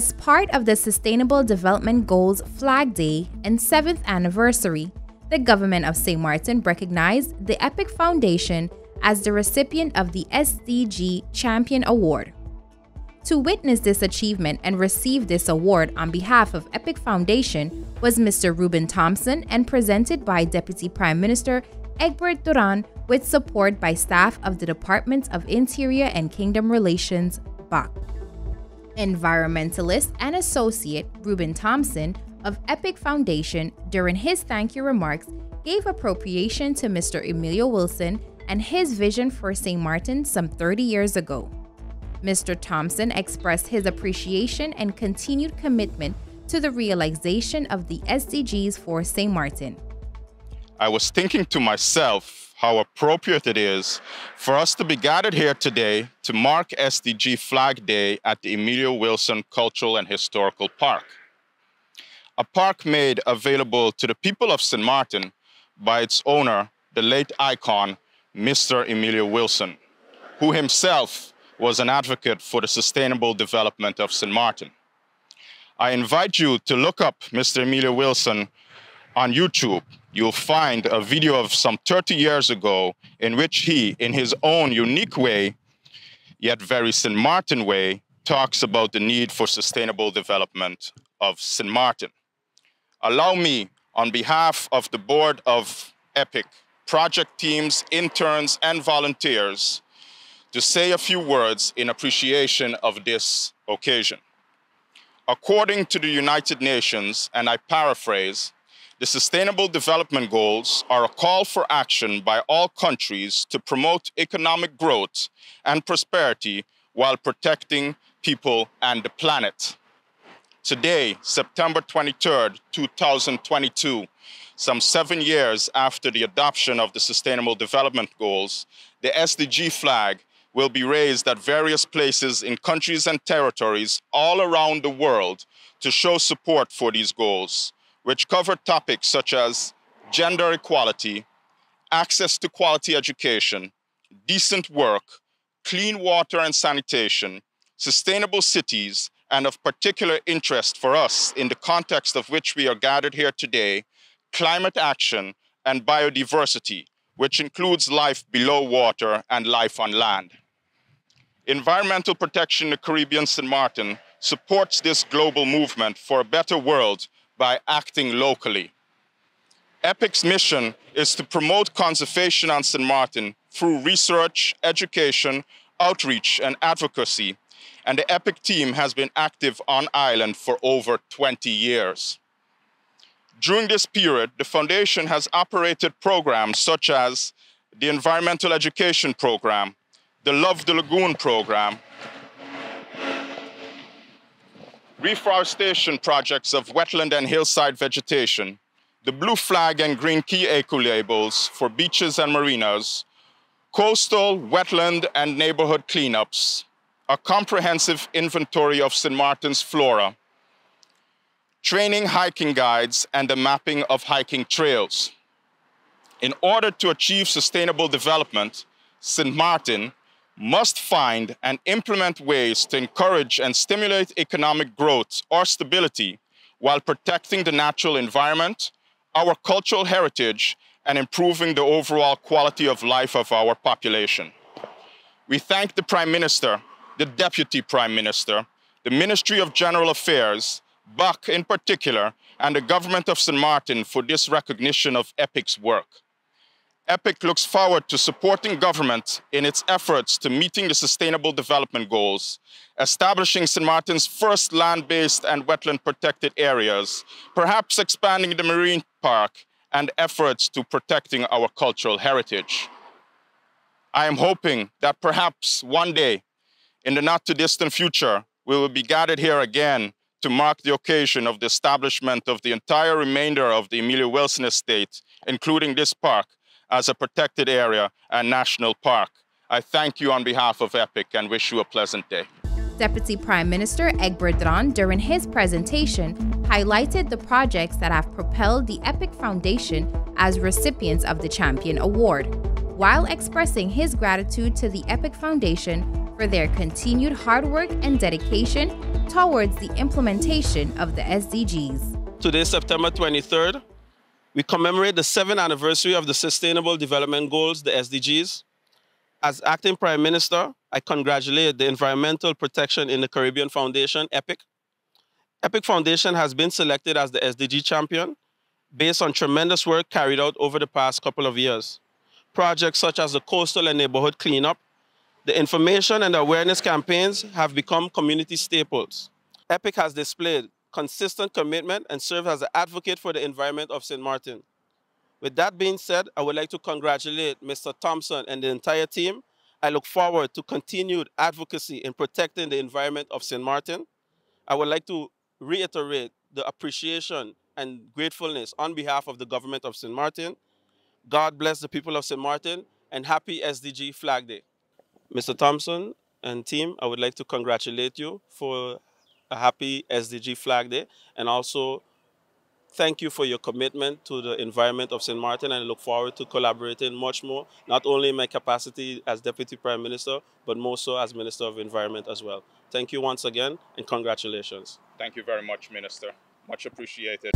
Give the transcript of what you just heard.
as part of the Sustainable Development Goals Flag Day and 7th anniversary, the government of St. Martin recognized the EPIC Foundation as the recipient of the SDG Champion Award. To witness this achievement and receive this award on behalf of EPIC Foundation was Mr. Ruben Thompson and presented by Deputy Prime Minister Egbert Doran with support by staff of the Department of Interior and Kingdom Relations, BAC. Environmentalist and associate Ruben Thompson of EPIC Foundation, during his thank you remarks, gave appropriation to Mr. Emilio Wilson and his vision for St. Martin some 30 years ago. Mr. Thompson expressed his appreciation and continued commitment to the realization of the SDGs for St. Martin. I was thinking to myself how appropriate it is for us to be gathered here today to mark SDG Flag Day at the Emilio Wilson Cultural and Historical Park. A park made available to the people of St. Martin by its owner, the late icon, Mr. Emilio Wilson, who himself was an advocate for the sustainable development of St. Martin. I invite you to look up Mr. Emilio Wilson on YouTube. You'll find a video of some 30 years ago in which he, in his own unique way, yet very St. Martin way, talks about the need for sustainable development of St. Martin. Allow me, on behalf of the board of EPIC, project teams, interns, and volunteers, to say a few words in appreciation of this occasion. According to the United Nations, and I paraphrase, the Sustainable Development Goals are a call for action by all countries to promote economic growth and prosperity while protecting people and the planet. Today, September 23rd, 2022, some seven years after the adoption of the Sustainable Development Goals, the SDG flag will be raised at various places in countries and territories all around the world to show support for these goals, which cover topics such as gender equality, access to quality education, decent work, clean water and sanitation, sustainable cities, and of particular interest for us in the context of which we are gathered here today, climate action and biodiversity, which includes life below water and life on land. Environmental Protection in the Caribbean St. Martin supports this global movement for a better world by acting locally. EPIC's mission is to promote conservation on St. Martin through research, education, outreach, and advocacy, and the EPIC team has been active on island for over 20 years. During this period, the foundation has operated programs such as the Environmental Education Program, the Love the Lagoon program, reforestation projects of wetland and hillside vegetation, the blue flag and green key eco-labels for beaches and marinas, coastal, wetland, and neighborhood cleanups, a comprehensive inventory of St. Martin's flora, training hiking guides, and the mapping of hiking trails. In order to achieve sustainable development, St. Martin must find and implement ways to encourage and stimulate economic growth or stability while protecting the natural environment, our cultural heritage, and improving the overall quality of life of our population. We thank the Prime Minister, the Deputy Prime Minister, the Ministry of General Affairs, BAC in particular, and the Government of St. Martin for this recognition of EPIC's work. EPIC looks forward to supporting government in its efforts to meeting the Sustainable Development Goals, establishing St. Martin's first land-based and wetland protected areas, perhaps expanding the marine park, and efforts to protecting our cultural heritage. I am hoping that perhaps one day, in the not too distant future, we will be gathered here again to mark the occasion of the establishment of the entire remainder of the Emilio Wilson estate, including this park, as a protected area and national park. I thank you on behalf of EPIC and wish you a pleasant day. Deputy Prime Minister Egbert Doran, during his presentation, highlighted the projects that have propelled the EPIC Foundation as recipients of the Champion Award, while expressing his gratitude to the EPIC Foundation for their continued hard work and dedication towards the implementation of the SDGs. Today, September 23rd, we commemorate the seventh anniversary of the Sustainable Development Goals, the SDGs. As acting Prime Minister, I congratulate the Environmental Protection in the Caribbean Foundation, EPIC. EPIC Foundation has been selected as the SDG champion based on tremendous work carried out over the past couple of years. Projects such as the coastal and neighborhood cleanup, the information and awareness campaigns have become community staples. EPIC has displayed consistent commitment and served as an advocate for the environment of St. Martin. With that being said, I would like to congratulate Mr. Thompson and the entire team. I look forward to continued advocacy in protecting the environment of St. Martin. I would like to reiterate the appreciation and gratefulness on behalf of the government of St. Martin. God bless the people of St. Martin and happy SDG Flag Day. Mr. Thompson and team, I would like to congratulate you for a happy SDG Flag Day and also thank you for your commitment to the environment of St. Martin and I look forward to collaborating much more, not only in my capacity as Deputy Prime Minister, but more so as Minister of Environment as well. Thank you once again and congratulations. Thank you very much, Minister. Much appreciated.